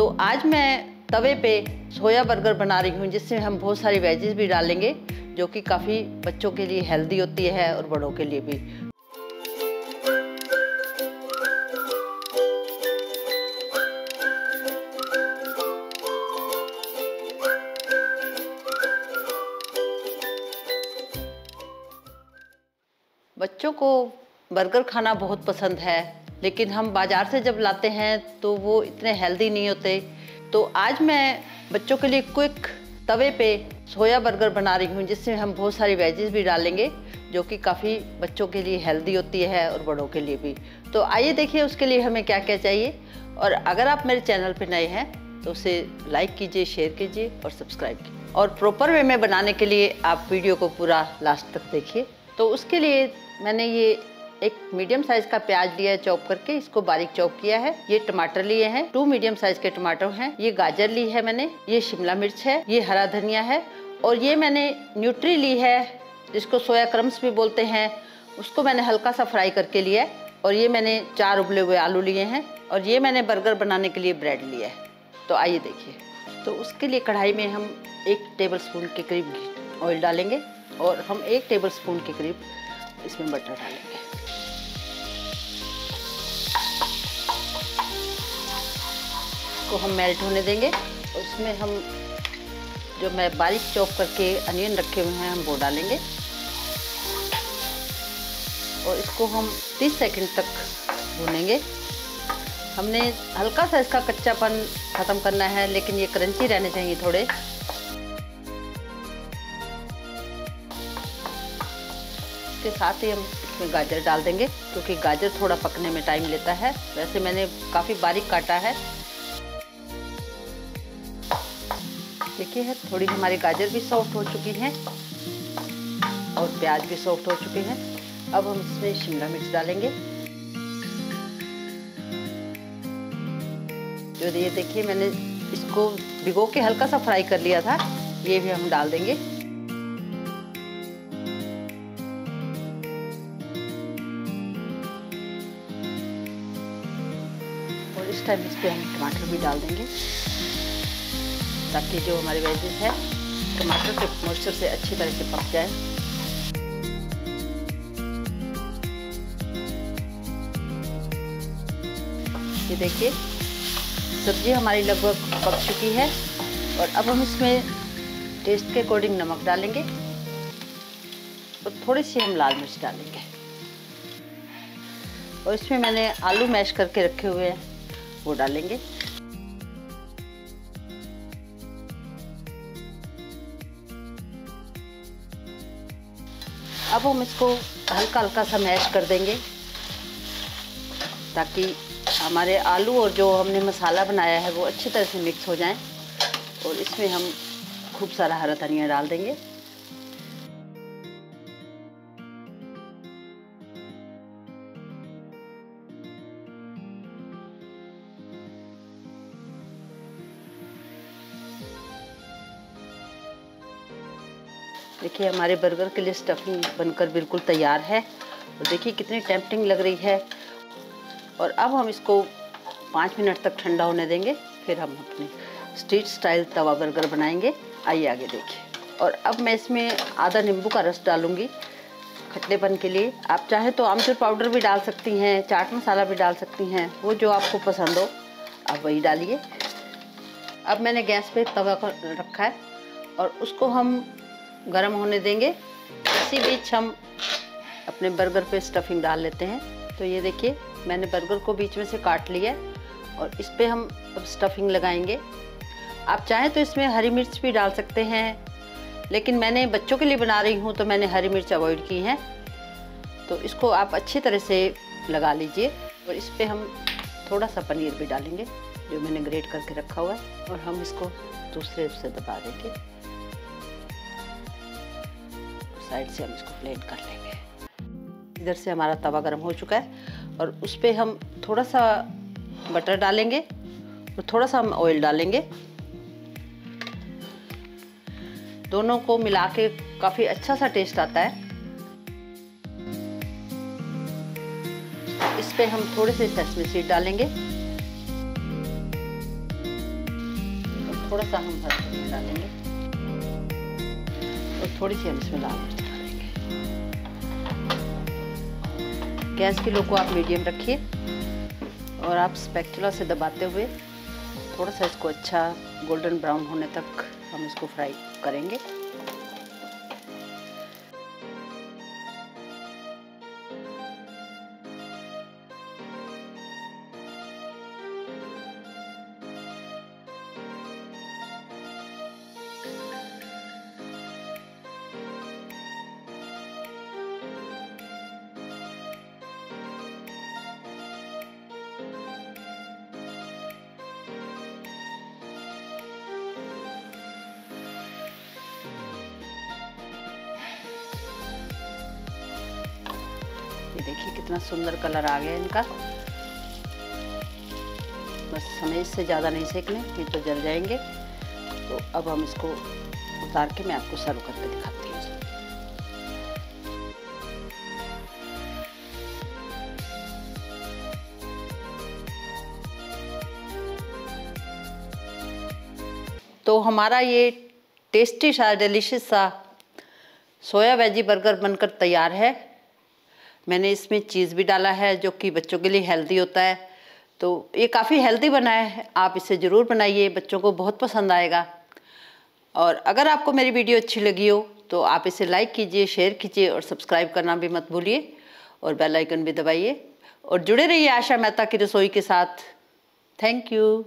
तो आज मैं तवे पे सोया बर्गर बना रही हूँ जिसमें हम बहुत सारी वेजेस भी डालेंगे, जो कि काफ़ी बच्चों के लिए हेल्दी होती है और बड़ों के लिए भी। बच्चों को बर्गर खाना बहुत पसंद है। लेकिन हम बाज़ार से जब लाते हैं तो वो इतने हेल्दी नहीं होते। तो आज मैं बच्चों के लिए क्विक तवे पे सोया बर्गर बना रही हूँ, जिसमें हम बहुत सारी वेजेस भी डालेंगे, जो कि काफ़ी बच्चों के लिए हेल्दी होती है और बड़ों के लिए भी। तो आइए देखिए उसके लिए हमें क्या क्या चाहिए। और अगर आप मेरे चैनल पर नए हैं तो उसे लाइक कीजिए शेयर कीजिए और सब्सक्राइब कीजिए। और प्रॉपर वे में बनाने के लिए आप वीडियो को पूरा लास्ट तक देखिए। तो उसके लिए मैंने ये एक मीडियम साइज़ का प्याज लिया है चॉप करके, इसको बारीक चॉप किया है। ये टमाटर लिए हैं। टू मीडियम साइज़ के टमाटर हैं। ये गाजर ली है मैंने। ये शिमला मिर्च है। ये हरा धनिया है। और ये मैंने न्यूट्री ली है, जिसको सोया क्रम्स भी बोलते हैं। उसको मैंने हल्का सा फ्राई करके लिया है। और ये मैंने चार उबले हुए आलू लिए हैं। और ये मैंने बर्गर बनाने के लिए ब्रेड लिया है। तो आइए देखिए। तो उसके लिए कढ़ाई में हम एक टेबल स्पून के करीब ऑयल डालेंगे। और हम एक टेबल स्पून के करीब इसमें बटर डालेंगे। को हम मेल्ट होने देंगे। उसमें हम जो मैं बारीक चॉप करके अनियन रखे हुए हैं, हम वो डालेंगे। और इसको हम 30 सेकंड तक भूनेंगे। हमने हल्का सा इसका कच्चापन ख़त्म करना है, लेकिन ये क्रंची रहने चाहिए थोड़े। इसके साथ ही हम इसमें गाजर डाल देंगे, क्योंकि गाजर थोड़ा पकने में टाइम लेता है। वैसे मैंने काफ़ी बारीक काटा है। देखिए, है, थोड़ी हमारी गाजर भी सॉफ्ट हो चुकी हैं और प्याज भी सॉफ्ट हो चुके हैं। अब हम इसमें शिमला मिर्च डालेंगे। जो ये देखिए, मैंने इसको भिगो के हल्का सा फ्राई कर लिया था, ये भी हम डाल देंगे। इस टाइम इस पर हम टमाटर भी डाल देंगे। ताकि जो हमारी वेजेस है, टमाटर के मॉइस्चर से अच्छी तरह से पक जाए। ये देखिए, सब्ज़ी हमारी लगभग पक चुकी है और अब हम इसमें टेस्ट के अकॉर्डिंग नमक डालेंगे और थोड़ी सी हम लाल मिर्च डालेंगे। और इसमें मैंने आलू मैश करके रखे हुए हैं। वो डालेंगे। अब हम इसको हल्का हल्का सा मैश कर देंगे, ताकि हमारे आलू और जो हमने मसाला बनाया है वो अच्छी तरह से मिक्स हो जाएँ, और इसमें हम खूब सारा हरा धनिया डाल देंगे। देखिए, हमारे बर्गर के लिए स्टफिंग बनकर बिल्कुल तैयार है। और देखिए, कितनी टेम्पटिंग लग रही है। और अब हम इसको पाँच मिनट तक ठंडा होने देंगे, फिर हम अपने स्ट्रीट स्टाइल तवा बर्गर बनाएँगे। आइए, आगे देखिए। और अब मैं इसमें आधा नींबू का रस डालूँगी खट्टेपन के लिए। आप चाहे तो आमचूर पाउडर भी डाल सकती हैं, चाट मसाला भी डाल सकती हैं, वो जो आपको पसंद हो, आप वही डालिए। अब मैंने गैस पे तवा रखा है। और उसको हम गरम होने देंगे। इसी बीच हम अपने बर्गर पे स्टफिंग डाल लेते हैं। तो ये देखिए, मैंने बर्गर को बीच में से काट लिया और इस पर हम अब स्टफिंग लगाएँगे। आप चाहें तो इसमें हरी मिर्च भी डाल सकते हैं, लेकिन मैंने बच्चों के लिए बना रही हूँ तो मैंने हरी मिर्च अवॉइड की है। तो इसको आप अच्छी तरह से लगा लीजिए और इस पर हम थोड़ा सा पनीर भी डालेंगे, जो मैंने ग्रेट करके रखा हुआ है, और हम इसको दूसरे से दबा देंगे। साइड से हम इसको प्लेट कर लेंगे। इधर से हमारा तवा गर्म हो चुका है और उस पर हम थोड़ा सा बटर डालेंगे और थोड़ा सा हम ऑयल डालेंगे। दोनों को मिला के काफ़ी अच्छा सा टेस्ट आता है। इस पर हम थोड़े से सेसमी सीड डालेंगे। और थोड़ा सा हम हल्दी डालेंगे। और थोड़ी सी हम इसमें लाल मिर्च गैस की लो को आप मीडियम रखिए और आप स्पेक्चुला से दबाते हुए थोड़ा सा इसको अच्छा गोल्डन ब्राउन होने तक हम इसको फ्राई करेंगे। ये देखिए कितना सुंदर कलर आ गया इनका। बस हमें इससे ज़्यादा नहीं सेकने, ये तो जल जाएँगे। तो अब हम इसको उतार के मैं आपको सर्व करके दिखाती हूँ। तो हमारा ये टेस्टी सा, डिलीशियस सा सोया वेजी बर्गर बनकर तैयार है। मैंने इसमें चीज़ भी डाला है जो कि बच्चों के लिए हेल्दी होता है। तो ये काफ़ी हेल्दी बना है, आप इसे ज़रूर बनाइए, बच्चों को बहुत पसंद आएगा। और अगर आपको मेरी वीडियो अच्छी लगी हो तो आप इसे लाइक कीजिए, शेयर कीजिए और सब्सक्राइब करना भी मत भूलिए। और बेल आइकन भी दबाइए। और जुड़े रहिए आशा मेहता की रसोई के साथ। Thank you.